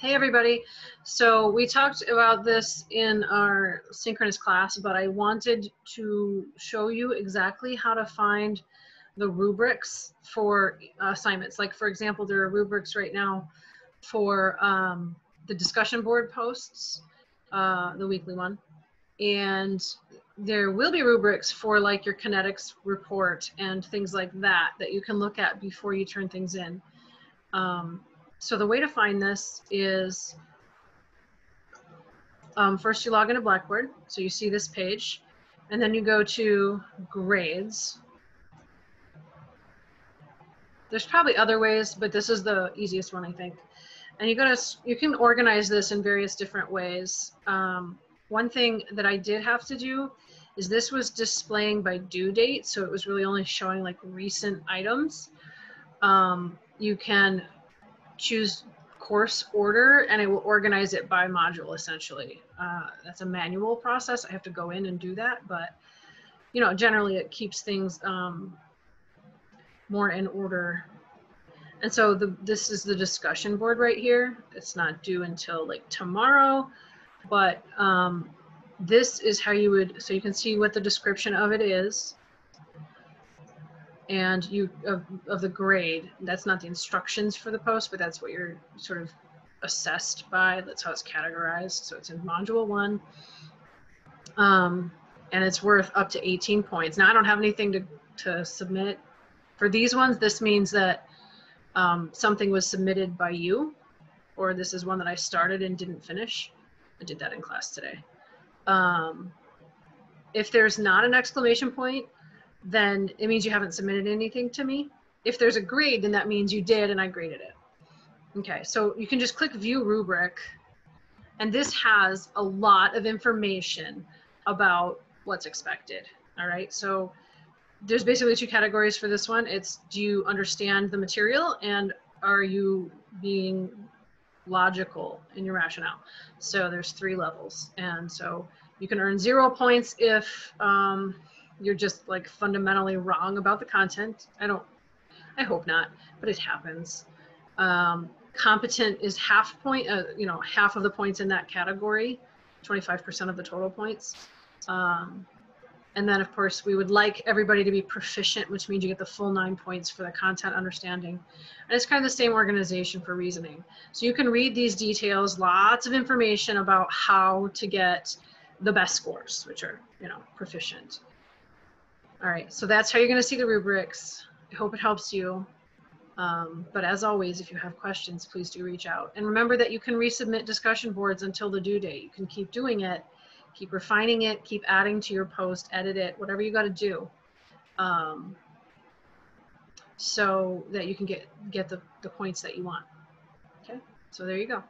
Hey everybody. So we talked about this in our synchronous class, but I wanted to show you exactly how to find the rubrics for assignments. Like for example, there are rubrics right now for um, the discussion board posts, uh, the weekly one. And there will be rubrics for like your kinetics report and things like that that you can look at before you turn things in. Um, so the way to find this is um, first you log into Blackboard. So you see this page and then you go to grades. There's probably other ways, but this is the easiest one, I think. And you go to, you can organize this in various different ways. Um, one thing that I did have to do is this was displaying by due date. So it was really only showing like recent items. Um, you can choose course order and it will organize it by module essentially. Uh, that's a manual process. I have to go in and do that, but you know, generally it keeps things um, more in order. And so the, this is the discussion board right here. It's not due until like tomorrow, but um, this is how you would, so you can see what the description of it is and you of, of the grade that's not the instructions for the post but that's what you're sort of assessed by that's how it's categorized so it's in module one. Um, and it's worth up to 18 points. Now i don't have anything to, to submit for these ones. This means that um, something was submitted by you or this is one that i started and didn't finish. I did that in class today. Um, if there's not an exclamation point then it means you haven't submitted anything to me. If there's a grade, then that means you did and I graded it. Okay, so you can just click view rubric and this has a lot of information about what's expected. All right, so there's basically two categories for this one. It's do you understand the material and are you being logical in your rationale? So there's three levels. And so you can earn zero points if um, you're just like fundamentally wrong about the content. I don't, I hope not, but it happens. Um, competent is half point, uh, you know, half of the points in that category, 25% of the total points. Um, and then of course we would like everybody to be proficient, which means you get the full nine points for the content understanding. And it's kind of the same organization for reasoning. So you can read these details, lots of information about how to get the best scores, which are, you know, proficient. All right, so that's how you're going to see the rubrics. I hope it helps you. Um, but as always, if you have questions, please do reach out. And remember that you can resubmit discussion boards until the due date. You can keep doing it, keep refining it, keep adding to your post, edit it, whatever you got to do. Um, so that you can get, get the, the points that you want. Okay, so there you go.